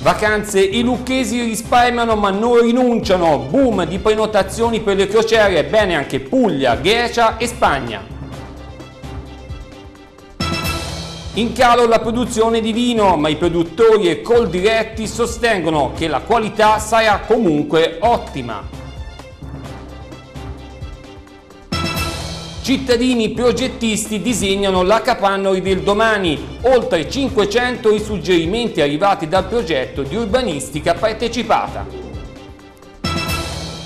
Vacanze, i lucchesi risparmiano ma non rinunciano, boom di prenotazioni per le crociere, bene anche Puglia, Grecia e Spagna. In calo la produzione di vino, ma i produttori e col diretti sostengono che la qualità sarà comunque ottima. Cittadini progettisti disegnano la capannoli del domani, oltre 500 i suggerimenti arrivati dal progetto di urbanistica partecipata.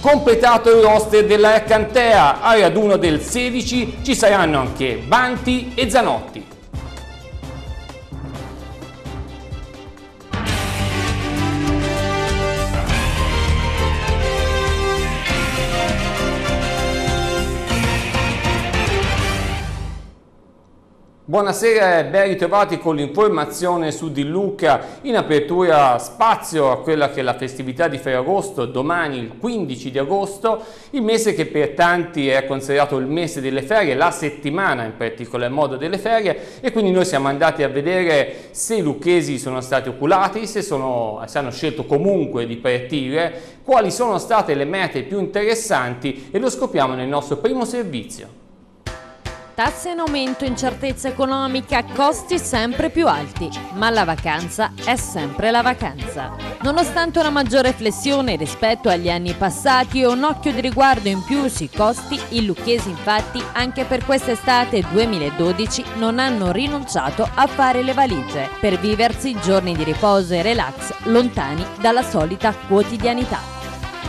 Completato il roster della Ercantea, al raduno del 16 ci saranno anche Banti e Zanotti. Buonasera e ben ritrovati con l'informazione su Di Luca. In apertura spazio a quella che è la festività di Ferragosto, domani il 15 di agosto, il mese che per tanti è considerato il mese delle ferie, la settimana in particolar modo delle ferie. E quindi noi siamo andati a vedere se i lucchesi sono stati oculati, se, sono, se hanno scelto comunque di partire, quali sono state le mete più interessanti e lo scopriamo nel nostro primo servizio. Tasse in aumento, incertezza economica, costi sempre più alti, ma la vacanza è sempre la vacanza. Nonostante una maggiore flessione rispetto agli anni passati e un occhio di riguardo in più sui costi, i lucchesi infatti anche per quest'estate 2012 non hanno rinunciato a fare le valigie per viversi giorni di riposo e relax lontani dalla solita quotidianità.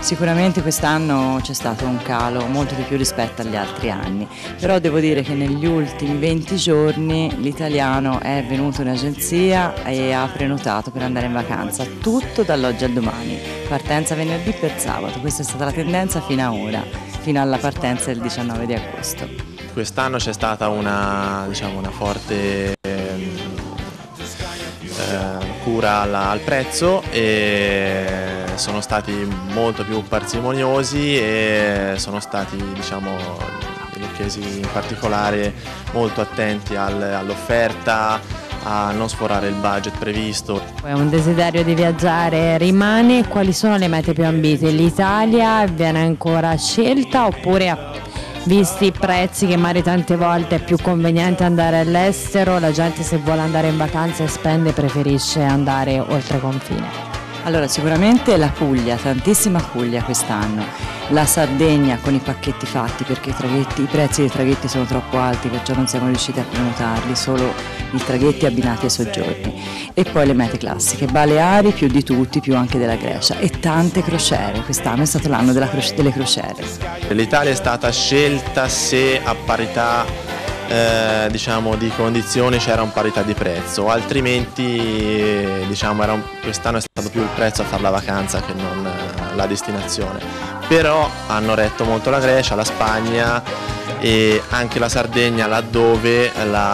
Sicuramente quest'anno c'è stato un calo molto di più rispetto agli altri anni, però devo dire che negli ultimi 20 giorni l'italiano è venuto in agenzia e ha prenotato per andare in vacanza, tutto dall'oggi al domani, partenza venerdì per sabato, questa è stata la tendenza fino a ora, fino alla partenza del 19 di agosto. Quest'anno c'è stata una, diciamo, una forte ehm, eh, cura al prezzo e sono stati molto più parsimoniosi e sono stati diciamo, i lucchesi in particolare molto attenti al, all'offerta, a non sforare il budget previsto. Un desiderio di viaggiare rimane, quali sono le mete più ambite? L'Italia viene ancora scelta oppure visti i prezzi che magari tante volte è più conveniente andare all'estero, la gente se vuole andare in vacanza e spende preferisce andare oltre confine? Allora sicuramente la Puglia, tantissima Puglia quest'anno, la Sardegna con i pacchetti fatti perché i, i, prezzi dei traghetti sono troppo alti perciò non siamo riusciti a prenotarli, solo i traghetti abbinati ai soggiorni. E poi le mete classiche, Baleari più di tutti, più anche della Grecia e tante crociere, quest'anno è stato l'anno delle crociere. L'Italia è stata scelta se a parità eh, diciamo, di condizioni c'era un parità di prezzo, altrimenti diciamo, un, quest'anno è stato più il prezzo a fare la vacanza che non eh, la destinazione. Però hanno retto molto la Grecia, la Spagna e anche la Sardegna laddove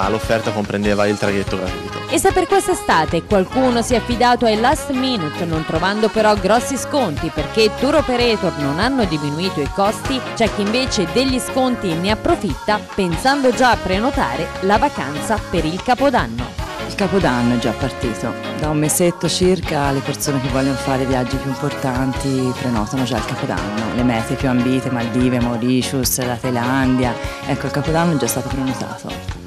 l'offerta comprendeva il traghetto gratuito. E se per quest'estate qualcuno si è affidato ai last minute non trovando però grossi sconti perché tour operator non hanno diminuito i costi, c'è chi invece degli sconti ne approfitta pensando già a prenotare la vacanza per il Capodanno. Il Capodanno è già partito, da un mesetto circa le persone che vogliono fare viaggi più importanti prenotano già il Capodanno, le mete più ambite, Maldive, Mauritius, la Thailandia, ecco il Capodanno è già stato prenotato.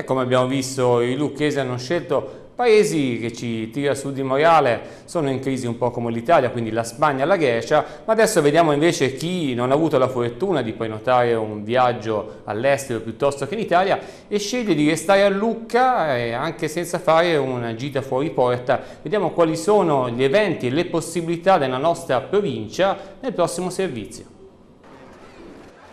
E come abbiamo visto i lucchesi hanno scelto paesi che ci tira su di morale, sono in crisi un po' come l'Italia, quindi la Spagna e la Grecia, ma adesso vediamo invece chi non ha avuto la fortuna di prenotare un viaggio all'estero piuttosto che in Italia e sceglie di restare a Lucca eh, anche senza fare una gita fuori porta. Vediamo quali sono gli eventi e le possibilità della nostra provincia nel prossimo servizio.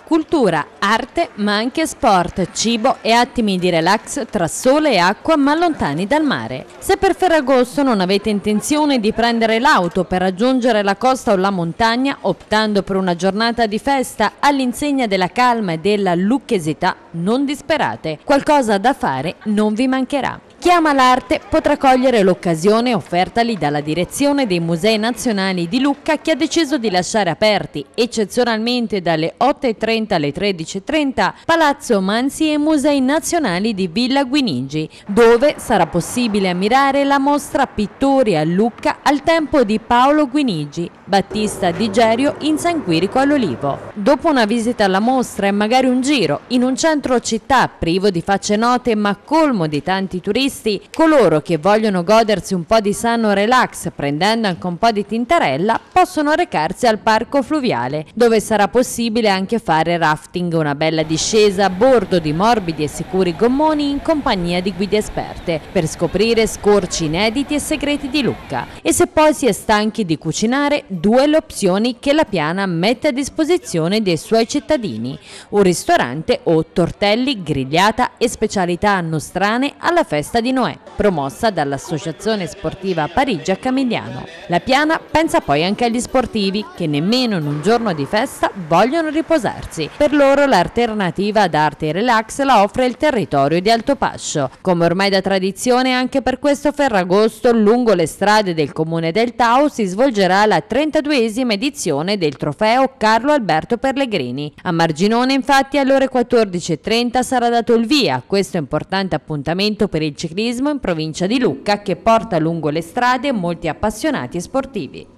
Cultura, arte, ma anche sport, cibo e attimi di relax tra sole e acqua ma lontani dal mare. Se per Ferragosto non avete intenzione di prendere l'auto per raggiungere la costa o la montagna, optando per una giornata di festa all'insegna della calma e della lucchesità, non disperate. Qualcosa da fare non vi mancherà. Chi ama l'arte potrà cogliere l'occasione offertagli dalla direzione dei Musei Nazionali di Lucca che ha deciso di lasciare aperti, eccezionalmente dalle 8.30 alle 13.30, Palazzo Mansi e Musei Nazionali di Villa Guinigi, dove sarà possibile ammirare la mostra Pittori a Lucca al tempo di Paolo Guinigi, Battista di Gerio in San Quirico all'Olivo. Dopo una visita alla mostra e magari un giro in un centro città privo di facce note ma colmo di tanti turisti, coloro che vogliono godersi un po' di sano relax prendendo anche un po' di tintarella possono recarsi al parco fluviale dove sarà possibile anche fare rafting, una bella discesa a bordo di morbidi e sicuri gommoni in compagnia di guide esperte per scoprire scorci inediti e segreti di Lucca. E se poi si è stanchi di cucinare, due le opzioni che la Piana mette a disposizione dei suoi cittadini, un ristorante o tortelli, grigliata e specialità nostrane alla festa di Noè, promossa dall'Associazione Sportiva Parigi a Camigliano. La Piana pensa poi anche agli sportivi che nemmeno in un giorno di festa vogliono riposarsi. Per loro l'alternativa ad arte e relax la offre il territorio di Altopascio. Come ormai da tradizione anche per questo Ferragosto lungo le strade del comune del Tau si svolgerà la 32esima edizione del trofeo Carlo Alberto Pellegrini. A Marginone infatti alle ore 14.30 sarà dato il via a questo importante appuntamento per il ciclismo in provincia di Lucca che porta lungo le strade molti appassionati sportivi.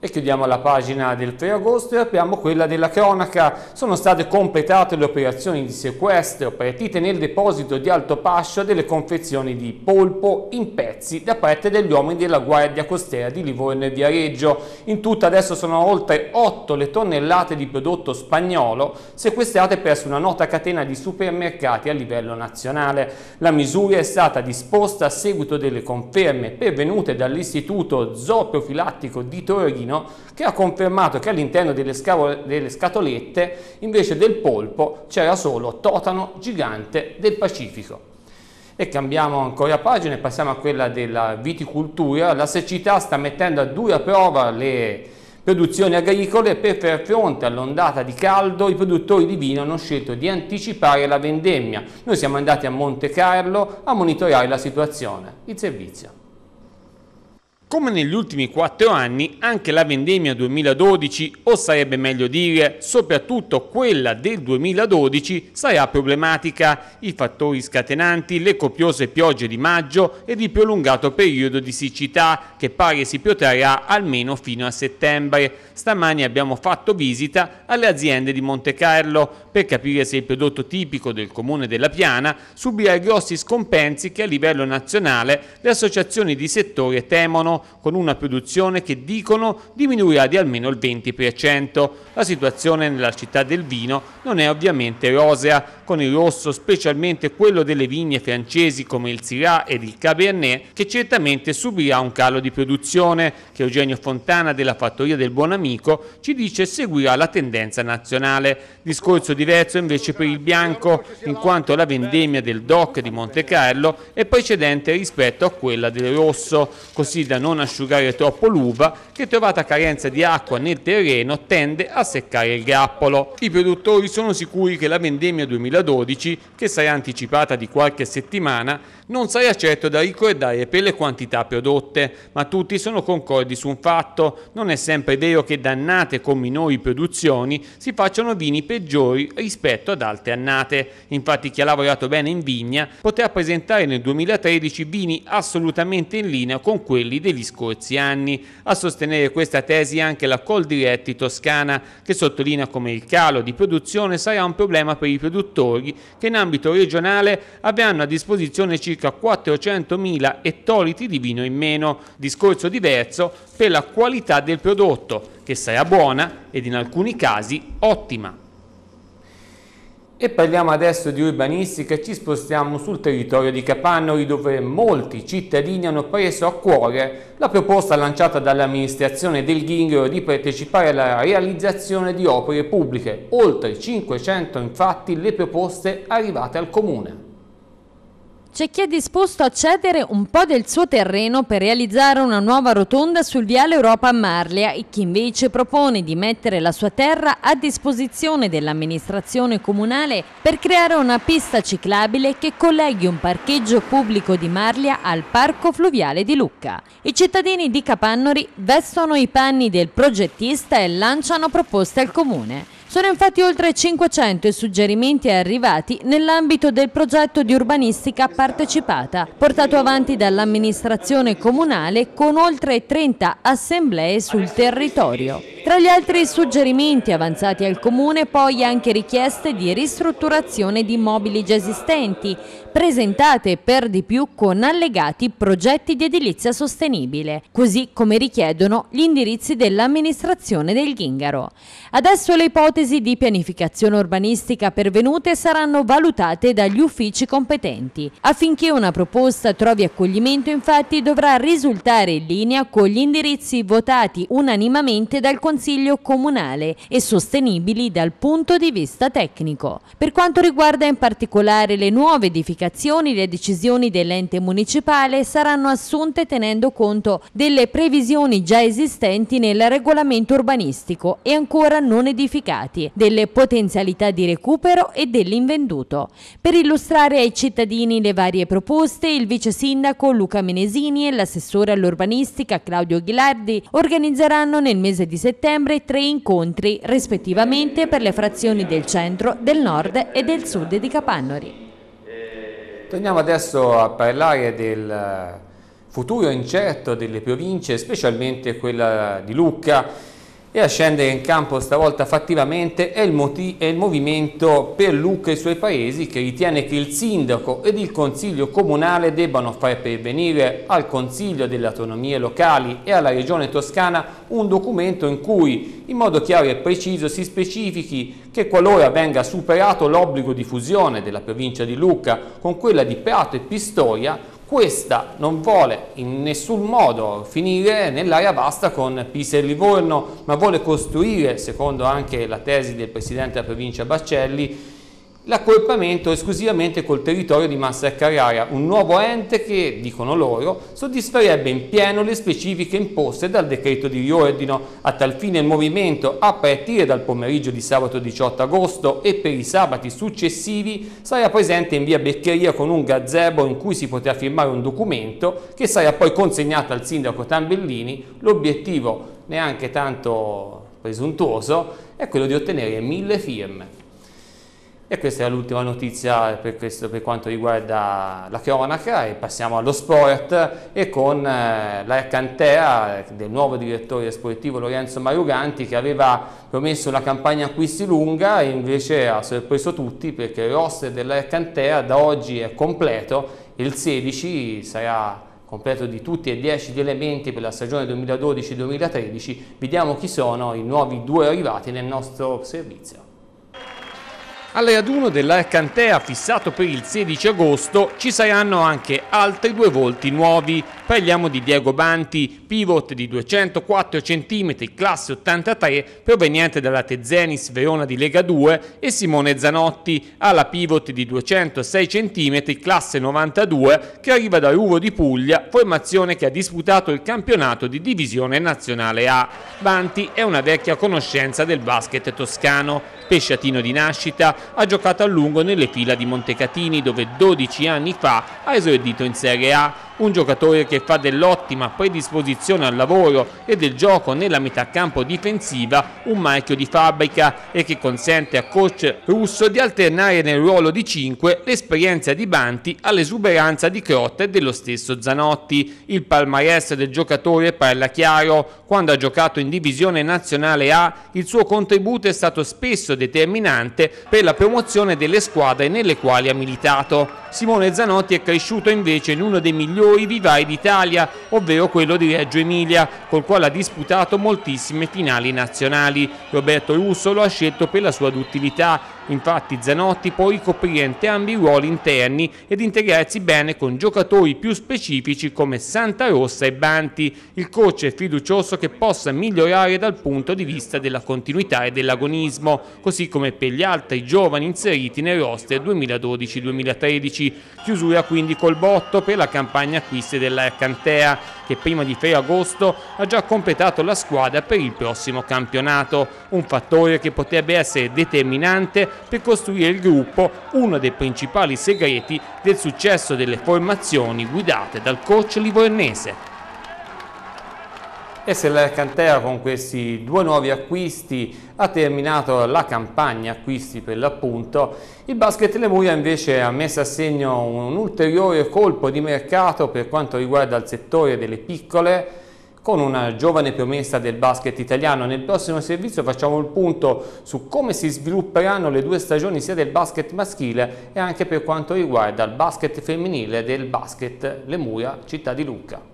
E chiudiamo la pagina del 3 agosto e apriamo quella della cronaca. Sono state completate le operazioni di sequestro partite nel deposito di Alto Pascio delle confezioni di polpo in pezzi da parte degli uomini della Guardia Costiera di Livorno e Viareggio. In tutto adesso sono oltre 8 le tonnellate di prodotto spagnolo sequestrate presso una nota catena di supermercati a livello nazionale. La misura è stata disposta a seguito delle conferme pervenute dall'Istituto Zooprofilattico di Torino Torino che ha confermato che all'interno delle, delle scatolette invece del polpo c'era solo totano gigante del Pacifico. E cambiamo ancora pagina e passiamo a quella della viticoltura. La siccità sta mettendo a dura prova le produzioni agricole per far fronte all'ondata di caldo i produttori di vino hanno scelto di anticipare la vendemmia. Noi siamo andati a Monte Carlo a monitorare la situazione. Il servizio. Come negli ultimi quattro anni, anche la vendemmia 2012, o sarebbe meglio dire soprattutto quella del 2012, sarà problematica. I fattori scatenanti, le copiose piogge di maggio ed il prolungato periodo di siccità che pare si protrarrà almeno fino a settembre. Stamani abbiamo fatto visita alle aziende di Monte Carlo per capire se il prodotto tipico del comune della Piana subirà grossi scompensi che a livello nazionale le associazioni di settore temono con una produzione che dicono diminuirà di almeno il 20%. La situazione nella città del vino non è ovviamente rosea, con il rosso, specialmente quello delle vigne francesi come il Syrah ed il Cabernet, che certamente subirà un calo di produzione, che Eugenio Fontana della Fattoria del Buonamico ci dice seguirà la tendenza nazionale. Discorso diverso invece per il bianco, in quanto la vendemmia del DOC di Monte Carlo è precedente rispetto a quella del rosso, così da non asciugare troppo l'uva che trovata carenza di acqua nel terreno tende a seccare il grappolo. I produttori sono sicuri che la vendemmia 2012, che sarà anticipata di qualche settimana, non sarà certo da ricordare per le quantità prodotte, ma tutti sono concordi su un fatto, non è sempre vero che dannate con minori produzioni si facciano vini peggiori rispetto ad altre annate. Infatti chi ha lavorato bene in vigna potrà presentare nel 2013 vini assolutamente in linea con quelli degli scorsi anni. A sostenere questa tesi anche la Coldiretti Toscana, che sottolinea come il calo di produzione sarà un problema per i produttori che in ambito regionale avranno a disposizione circa 400.000 ettolitri di vino in meno. Discorso diverso per la qualità del prodotto, che sarà buona ed in alcuni casi ottima. E parliamo adesso di urbanistica e ci spostiamo sul territorio di Capannori dove molti cittadini hanno preso a cuore la proposta lanciata dall'amministrazione del Ghinghero di partecipare alla realizzazione di opere pubbliche. Oltre 500 infatti le proposte arrivate al comune. C'è chi è disposto a cedere un po' del suo terreno per realizzare una nuova rotonda sul viale Europa a Marlia e chi invece propone di mettere la sua terra a disposizione dell'amministrazione comunale per creare una pista ciclabile che colleghi un parcheggio pubblico di Marlia al parco fluviale di Lucca. I cittadini di Capannori vestono i panni del progettista e lanciano proposte al comune. Sono infatti oltre 500 i suggerimenti arrivati nell'ambito del progetto di urbanistica partecipata, portato avanti dall'amministrazione comunale con oltre 30 assemblee sul territorio. Tra gli altri suggerimenti avanzati al Comune poi anche richieste di ristrutturazione di immobili già esistenti, presentate per di più con allegati progetti di edilizia sostenibile, così come richiedono gli indirizzi dell'amministrazione del Ghingaro. Adesso le ipotesi di pianificazione urbanistica pervenute saranno valutate dagli uffici competenti. Affinché una proposta trovi accoglimento infatti dovrà risultare in linea con gli indirizzi votati unanimamente dal Consiglio Comunale e sostenibili dal punto di vista tecnico. Per quanto riguarda in particolare le nuove edificazioni, le decisioni dell'ente municipale saranno assunte tenendo conto delle previsioni già esistenti nel regolamento urbanistico e ancora non edificati, delle potenzialità di recupero e dell'invenduto. Per illustrare ai cittadini le varie proposte, il vice sindaco Luca Menesini e l'assessore all'urbanistica Claudio Ghilardi organizzeranno nel mese di settembre settembre tre incontri rispettivamente per le frazioni del centro, del nord e del sud di Capannori. Torniamo adesso a parlare del futuro incerto delle province, specialmente quella di Lucca e a scendere in campo stavolta fattivamente è il, è il, movimento per Lucca e i suoi paesi che ritiene che il sindaco ed il consiglio comunale debbano far pervenire al consiglio delle autonomie locali e alla regione toscana un documento in cui in modo chiaro e preciso si specifichi che qualora venga superato l'obbligo di fusione della provincia di Lucca con quella di Prato e Pistoia questa non vuole in nessun modo finire nell'area vasta con Pisa e Livorno, ma vuole costruire, secondo anche la tesi del Presidente della provincia Baccelli, l'accorpamento esclusivamente col territorio di Massa Carrara, un nuovo ente che, dicono loro, soddisferebbe in pieno le specifiche imposte dal decreto di riordino. A tal fine il movimento, a partire dal pomeriggio di sabato 18 agosto e per i sabati successivi, sarà presente in via Beccheria con un gazebo in cui si potrà firmare un documento che sarà poi consegnato al sindaco Tambellini. L'obiettivo, neanche tanto presuntuoso, è quello di ottenere mille firme. E questa è l'ultima notizia per, questo, per, quanto riguarda la cronaca e passiamo allo sport e con eh, l'Arcantea del nuovo direttore sportivo Lorenzo Maruganti che aveva promesso una campagna acquisti lunga e invece ha sorpreso tutti perché il roster dell'Arcantea da oggi è completo. Il 16 sarà completo di tutti e 10 gli elementi per la stagione 2012-2013 vediamo chi sono i nuovi due arrivati nel nostro servizio al raduno dell'Arcantea fissato per il 16 agosto ci saranno anche altri due volti nuovi. Parliamo di Diego Banti, pivot di 204 cm, classe 83, proveniente dalla Tezenis Verona di Lega 2 e Simone Zanotti, alla pivot di 206 cm, classe 92, che arriva da Ruvo di Puglia, formazione che ha disputato il campionato di divisione nazionale A. Banti è una vecchia conoscenza del basket toscano, pesciatino di nascita, ha giocato a lungo nelle fila di Montecatini dove 12 anni fa ha esordito in Serie A un giocatore che fa dell'ottima predisposizione al lavoro e del gioco nella metà campo difensiva un marchio di fabbrica e che consente a coach russo di alternare nel ruolo di 5 l'esperienza di Banti all'esuberanza di Crotta e dello stesso Zanotti. Il palmarès del giocatore parla chiaro, quando ha giocato in divisione nazionale A il suo contributo è stato spesso determinante per la promozione delle squadre nelle quali ha militato. Simone Zanotti è cresciuto invece in uno dei migliori valori vivai d'Italia, ovvero quello di Reggio Emilia, col quale ha disputato moltissime finali nazionali. Roberto Russo lo ha scelto per la sua duttilità, Infatti Zanotti può ricoprire entrambi i ruoli interni ed integrarsi bene con giocatori più specifici come Santa Rossa e Banti. Il coach è fiducioso che possa migliorare dal punto di vista della continuità e dell'agonismo, così come per gli altri giovani inseriti nel roster 2012-2013. Chiusura quindi col botto per la campagna acquisti dell'Arcantea che prima di Ferragosto ha già completato la squadra per il prossimo campionato, un fattore che potrebbe essere determinante per costruire il gruppo, uno dei principali segreti del successo delle formazioni guidate dal coach livornese. E se l'Arcantera con questi due nuovi acquisti ha terminato la campagna acquisti per l'appunto, il Basket Lemuria invece ha messo a segno un ulteriore colpo di mercato per quanto riguarda il settore delle piccole con una giovane promessa del basket italiano. Nel prossimo servizio facciamo il punto su come si svilupperanno le due stagioni sia del basket maschile e anche per quanto riguarda il basket femminile del basket Lemuria Città di Lucca.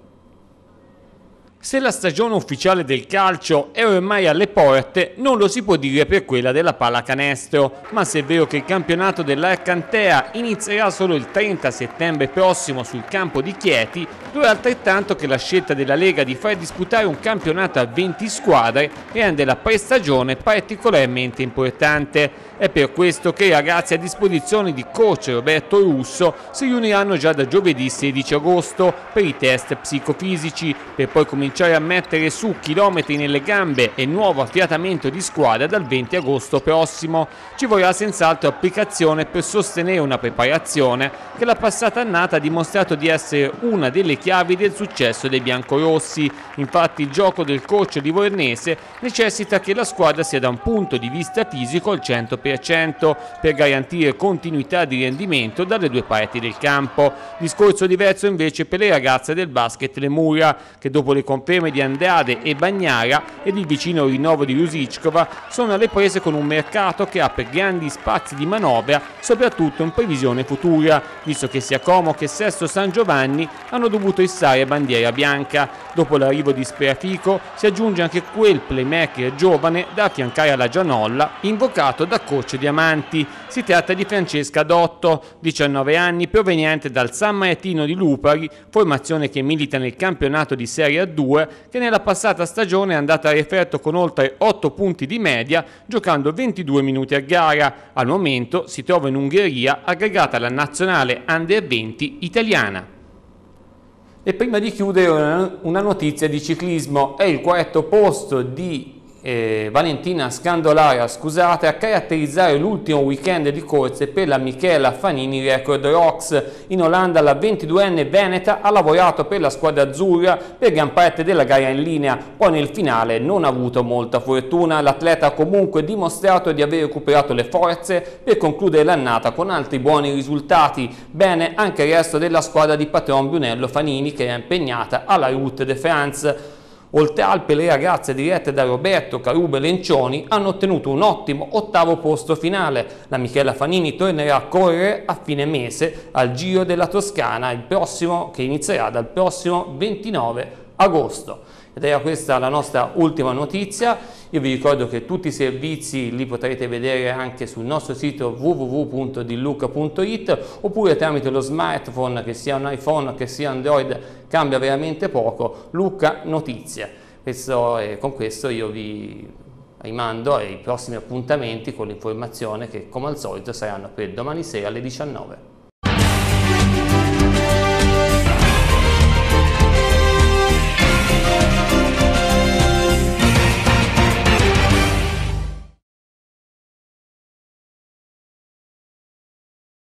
Se la stagione ufficiale del calcio è ormai alle porte, non lo si può dire per quella della pallacanestro, ma se è vero che il campionato dell'Arcantea inizierà solo il 30 settembre prossimo sul campo di Chieti, è altrettanto che la scelta della Lega di far disputare un campionato a 20 squadre rende la prestagione particolarmente importante. È per questo che i ragazzi a disposizione di coach Roberto Russo si riuniranno già da giovedì 16 agosto per i test psicofisici, per poi cominciare a mettere su chilometri nelle gambe e nuovo affiatamento di squadra dal 20 agosto prossimo. Ci vorrà senz'altro applicazione per sostenere una preparazione che la passata annata ha dimostrato di essere una delle chiavi del successo dei biancorossi. Infatti il gioco del coach livornese necessita che la squadra sia da un punto di vista fisico al 100% 100% per garantire continuità di rendimento dalle due parti del campo. Discorso diverso invece per le ragazze del basket Lemuria che dopo le conferme di Andrade e Bagnara ed il vicino rinnovo di Rusicova sono alle prese con un mercato che apre grandi spazi di manovra soprattutto in previsione futura visto che sia Como che Sesto San Giovanni hanno dovuto issare bandiera bianca. Dopo l'arrivo di Spreafico si aggiunge anche quel playmaker giovane da affiancare alla Gianolla invocato da coach Diamanti. Si tratta di Francesca Dotto, 19 anni, proveniente dal San Martino di Lupari, formazione che milita nel campionato di Serie A2, che nella passata stagione è andata a referto con oltre 8 punti di media, giocando 22 minuti a gara. Al momento si trova in Ungheria, aggregata alla nazionale Under 20 italiana. E prima di chiudere una notizia di ciclismo, è il quarto posto di eh, Valentina Scandolara scusate, a caratterizzare l'ultimo weekend di corse per la Michela Fanini Record Rocks. In Olanda la 22enne Veneta ha lavorato per la squadra azzurra per gran parte della gara in linea, poi nel finale non ha avuto molta fortuna. L'atleta ha comunque dimostrato di aver recuperato le forze per concludere l'annata con altri buoni risultati. Bene anche il resto della squadra di patron Brunello Fanini che è impegnata alla Route de France. Oltre Alpe le ragazze dirette da Roberto Carube Lencioni hanno ottenuto un ottimo ottavo posto finale. La Michela Fanini tornerà a correre a fine mese al Giro della Toscana, prossimo, che inizierà dal prossimo 29 agosto. Ed era questa la nostra ultima notizia. Io vi ricordo che tutti i servizi li potrete vedere anche sul nostro sito www.dilluca.it oppure tramite lo smartphone, che sia un iPhone che sia Android, cambia veramente poco, Luca Notizie. Questo, eh, con questo io vi rimando ai prossimi appuntamenti con l'informazione che come al solito saranno per domani sera alle 19.